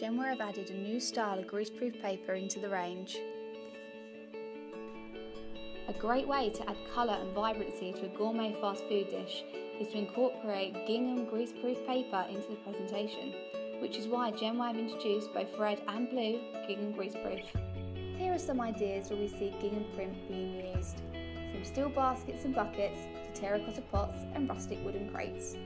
Genware have added a new style of greaseproof paper into the range. A great way to add colour and vibrancy to a gourmet fast food dish is to incorporate gingham greaseproof paper into the presentation, which is why Genware have introduced both red and blue gingham greaseproof. Here are some ideas where we see gingham print being used, from steel baskets and buckets to terracotta pots and rustic wooden crates.